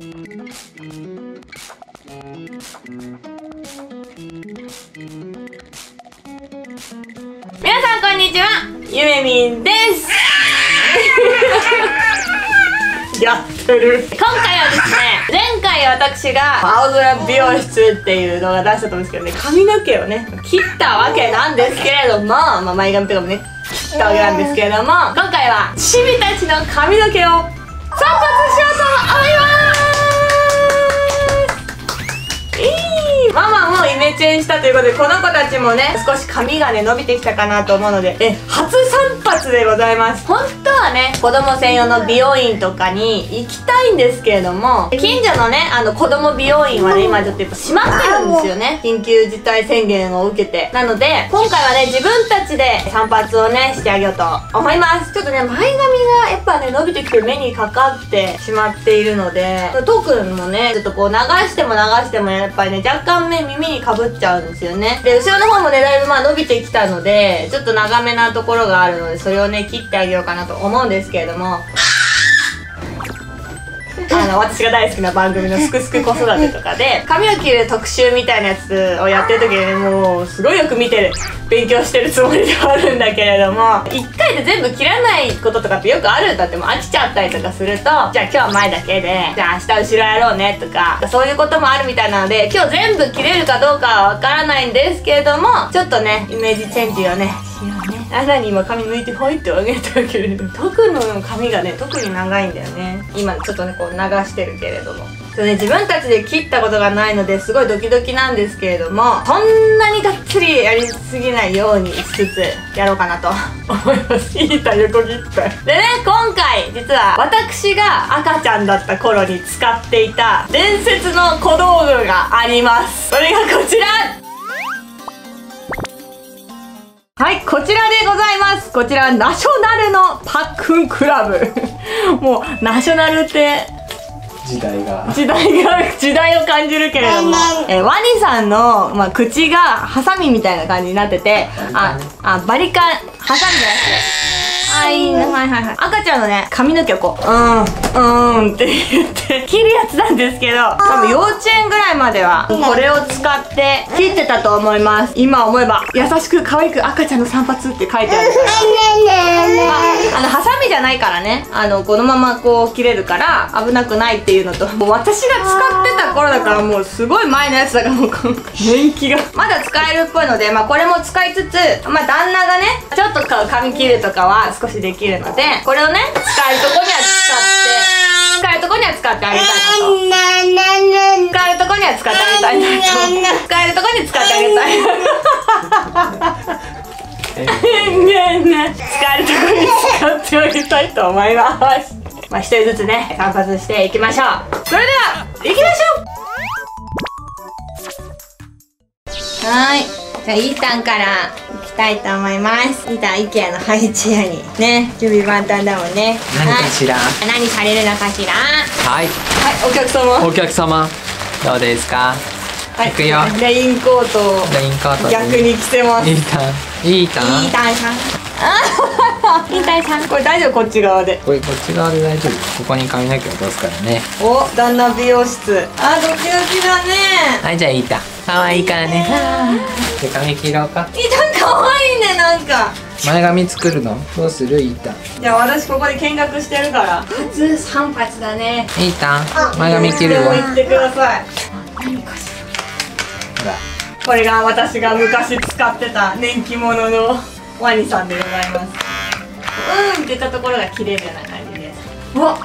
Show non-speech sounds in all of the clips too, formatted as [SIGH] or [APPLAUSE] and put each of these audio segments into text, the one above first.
皆さんこんにちは。ゆめみんです。[LAUGHS] やってる。今回はですね前回私が青空美容室っていう動画出したと思うんですけどね髪の毛をね切ったわけなんですけれどもまあ前髪とかもね切ったわけなんですけれども今回はチビたちの髪の毛を散髪しようと思いますママもイメチェンしたということでこの子たちもね少し髪がね伸びてきたかなと思うのでえ初散髪でございます。本当はね子供専用の美容院とかに行きたいんですけれども近所のねあの子供美容院はね今ちょっとやっぱ閉まってるんですよね。緊急事態宣言を受けて。なので今回はね自分たちで散髪をねしてあげようと思います。ちょっとね前髪がやっぱね伸びてきて目にかかってしまっているのでトークンもねちょっとこう流しても流してもやっぱりね若干ね耳にかぶっちゃうんですよね。で後ろの方もねだいぶまあ伸びてきたのでちょっと長めなところがあるのでそれをね切ってあげようかなと思うんですけれども。あの私が大好きな番組の「すくすく子育て」とかで髪を切る特集みたいなやつをやってる時にもうすごいよく見てる勉強してるつもりではあるんだけれども1回で全部切らないこととかってよくあるんだってもう飽きちゃったりとかするとじゃあ今日は前だけでじゃあ明日後ろやろうねとかそういうこともあるみたいなので今日全部切れるかどうかはわからないんですけれどもちょっとねイメージチェンジをねしようね。あなに今髪抜いてほいってあげたけれど特の髪がね特に長いんだよね。今ちょっとねこう流してるけれども。そうね自分たちで切ったことがないのですごいドキドキなんですけれどもそんなにがっつりやりすぎないようにしつつやろうかなと。思いますいいた横切った。でね今回実は私が赤ちゃんだった頃に使っていた伝説の小道具があります。それがこちらはい、こちらでございます。こちら、ナショナルのパックンクラブ。[LAUGHS] もう、ナショナルって、時代が時代が、[LAUGHS] 時代を感じるけれども、えーワニさんの、まあ、口がハサミみたいな感じになってて、あ、あ、バリカン、ハサミじゃなくて、はい、はいはいはい。赤ちゃんのね、髪の毛をこう、うーん、うーんって言って、[LAUGHS] 切るやつなんですけど、多分幼稚園ぐらいまでは、これを使って切ってたと思います。今思えば、優しく可愛く赤ちゃんの散髪って書いてあるから。ないからね。あのこのままこう切れるから危なくないっていうのともう私が使ってた頃だからもうすごい前のやつだからもうこの年季が。まだ使えるっぽいのでまあこれも使いつつまあ旦那がねちょっとか髪切るとかは少しできるのでこれをね使えるとこには使って使えるとこには使ってあげたいなと。使えるとこには使ってあげたいなと。使えるとこに使ってあげたいね。えねえ。使えるところに使ってあげたいと思います。まあ一人ずつね散髪していきましょう。それでは行きましょう。はい。じゃあイータンから行きたいと思います。イータン IKEA のハイチェアにね準備万端だもんね。何かしら？はい。何されるのかしら？ははいいお客様。お客様。どうですか？はい。行くよ。レインコートをレインコート逆に着てますいいたいいたイータンさん。あイータンさん。これ大丈夫こっち側で。これこっち側で大丈夫。ここに髪の毛落とすからね。お旦那美容室。あドキドキだね。はいじゃあいいた可愛いからね。で髪切ろうか。いたかわいいねなんか。前髪作るの？どうする？いいたじゃあ私ここで見学してるから。初散髪だね。いいた前髪切るよほでも行ってください。何かしら。らこれが私が昔使ってた年季物のワニさんでございます。うんって言ったところが綺麗な感じです。うわ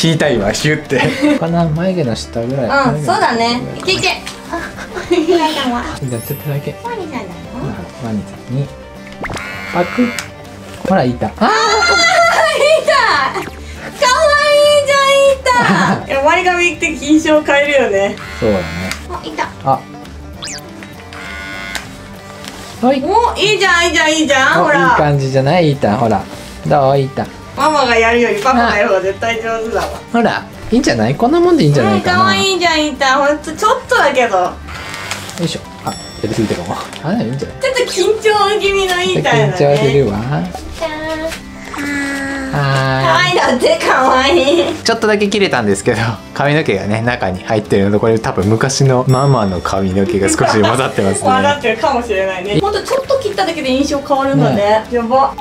引いた今シュって。この眉毛の下ぐらい。うんそうだね。いけいけ。あいやだわじゃあちょっとだけ。ワニさんだよワニさんに。パクほらいた。ああいた。かわいいじゃんいた。[LAUGHS] いや割り髪って印象変えるよね。そうだね。あいた。あはい。おいいじゃんいいじゃんいいじゃんほおいいら感じじゃない？いいたほら。どう？いいたママがやるよりパパが。やる方が絶対上手だわ。ほらいいんじゃない？こんなもんでいいんじゃないかな、うんかわいいじゃんいたほんとちょっとだけど。よいしょ。あやりすぎたかも。あいいんじゃない？ちょっと緊張気味のいいたよね。緊張するわ。じゃーんははい。だってかわいいい。ちょっとだけ切れたんですけど髪の毛がね中に入ってるのでこれ多分昔のママの髪の毛が少し混ざってます笑ねってるかもしれないね。ほんとちょっと切っただけで印象変わるんだね。やば。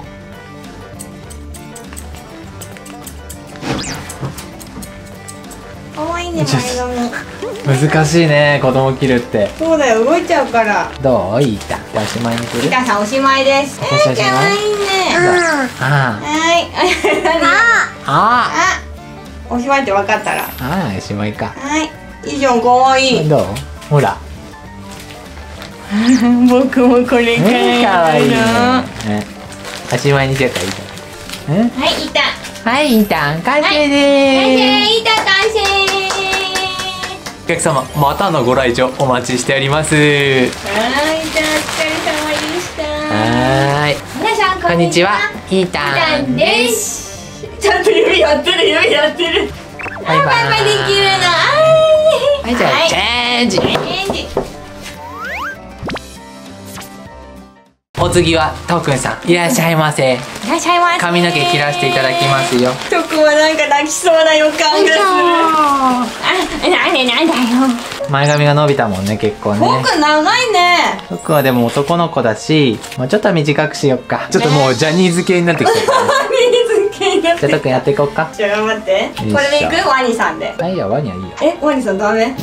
かわいいね前髪。難しいね子供切るって。そうだよ動いちゃうから。どう？いいたおしまいにする？ピカさんおしまいです。えー、かわい？いねあはい。あ。あ。あ。おしまいって分かったら。あああおしまいか。はい。いいじゃんかわいい。どう？ほら。[LAUGHS] 僕もこれえー、かわいいね。おしまいにしようかいいたえ？いいた。はいいいた完成完で成いた完成。お客様またのご来場お待ちしております。ははい、じゃあお疲れ様でした。ーいこんにちは。いいたタンです。ちゃんと指やってる、指やってる。バイバイバイバイできるの。はいじゃあチェンジ。お次はトークンさんいらっしゃいませいらっしゃいませ。髪の毛切らせていただきますよとくはなんか泣きそうな予感がする。あ、なんでなんだよ。前髪が伸びたもんね結構ね。僕長いね。トークンはでも男の子だしもうちょっと短くしよっか。ちょっともうジャニーズ系になってきちゃった。[LAUGHS] ね水系になってじゃあトークンやっていこうか。じゃあ頑張って。これでいくワニさんで。はいやワニはいいよ。え、ワニさんダメ？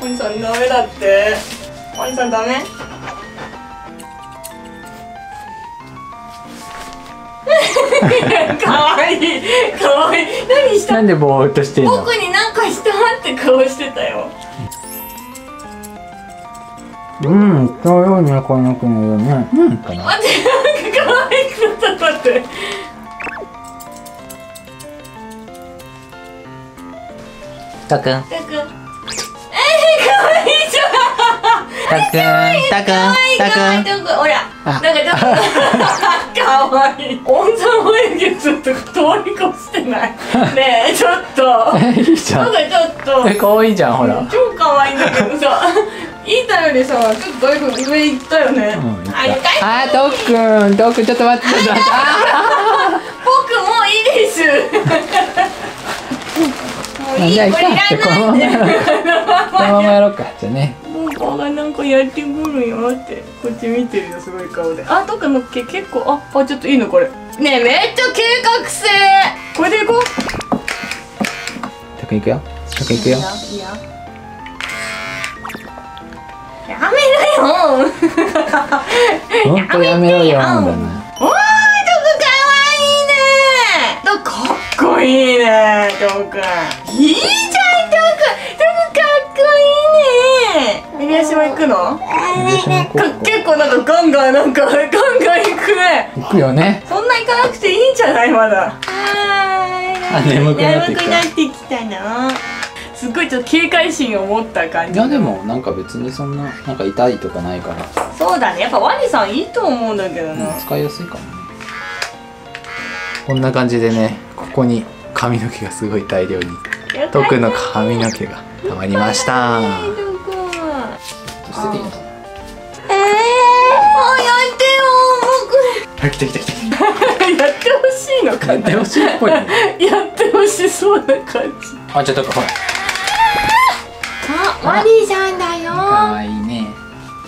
うワニさんダメだって。ワニさんダメ？かわいいかわい。い何した？んなんでぼーっとしてんの？僕になんかしたって顔してたようんそうよねこの子のよね。うん。かな待ってなんかかわいくなった待って。トークンたくん。えー、かわいいじゃん。たくんたくんたくん。ほらあ。なんかちょっと [LAUGHS] かわい。い温存眉毛ちょっと通り越してない？ねえちょっと。え [LAUGHS] いいじゃん。なんかちょっと。え可愛いじゃんほら。超可愛いんだけどさよりさちょっとだいぶ上行ったよね、うんああートーくんトーくんちょっと待ってちょっと待ってあ僕もういいです。もういいじゃあこれいらこのままない。このままやろうかじゃあね。僕がなんかやってくるよってこっち見てるよすごい顔で。あとかの毛結構ああちょっといいのこれ。ねえめっちゃ計画性。これでいこう。トーくんいくよ。トーくんいくよいいよやめろよ。ほんとやめろよだなおーい、とくかわいいね。とかっこいいね、とくいいじゃん、とくとくかっこいいね。右足も行くの？結構なんかガンガンなんかガンガン行く。ね行くよね。そんな行かなくていいんじゃないまだ。はーいあ眠くなってきたなっごいちょっと警戒心を持った感じいやでもなんか別にそんななんか痛いとかないから、そうだね。やっぱワニさんいいと思うんだけどな、使いやすいかもね。こんな感じでねここに髪の毛がすごい大量に。トクの髪の毛がたまりました。どこ捨てていいのかえー、あやってよな来た来た来た僕 [LAUGHS] やってほしいのかな。やってほしいっぽいね。[LAUGHS] やってほしそうな感じ。あちょっとほらあワニさんだよ。かわいいね。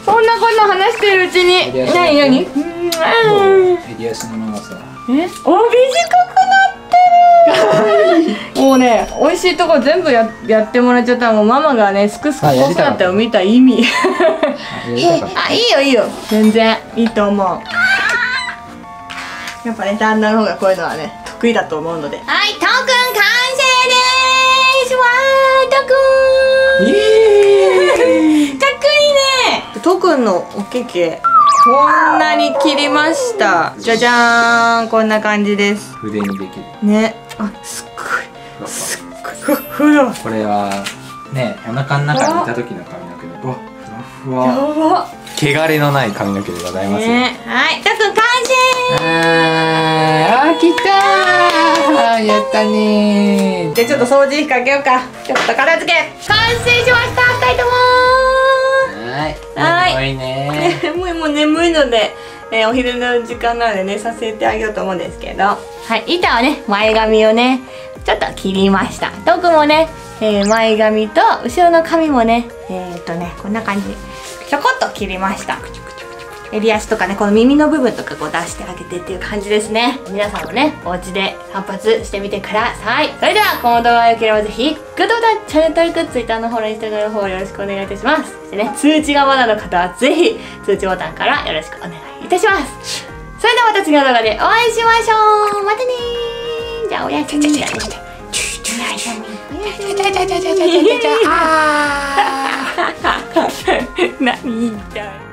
そんなこと話してるうちに。何何？どう襟足の長さ。え？お短くなってる。もうね美味しいとこ全部ややってもらっちゃった。らもうママがねすくすく子あやりたかった育てを見た意味。あいいよいいよ。全然いいと思う。やっぱね旦那の方がこういうのはね得意だと思うので。はいとくん完成です。わーとくんくんのおけけこんなに切りました。じゃじゃーんこんな感じです。筆にできる。ね。あすっごい。すっごい。ふわこれはねお腹の中にいた時の髪の毛でうわふわふわ。汚れのない髪の毛でございますよ、ね。はい。とくん完成あーあ来たー。やったねー。じゃあちょっと掃除機かけようか。ちょっと片付け。完成しました。二人とも。はいはい。眠いね。[LAUGHS] もうもう眠いのでえー、お昼の時間なのでねさせてあげようと思うんですけど。はい。板はね前髪をねちょっと切りました。トクもね、えー、前髪と後ろの髪もねえー、っとねこんな感じちょこっと切りました襟足とかねこの耳の部分とかこう出してあげてっていう感じですね。皆さんもねお家で散髪してみてください。それではこの動画が良ければぜひグッドボタンチャンネル登録 Twitter のフォローインスタグラムの方よろしくお願いいたします。そしてね通知がまだの方はぜひ通知ボタンからよろしくお願いいたします。それではまた次の動画でお会いしましょう。またねじゃあおやすみ。だね何言いた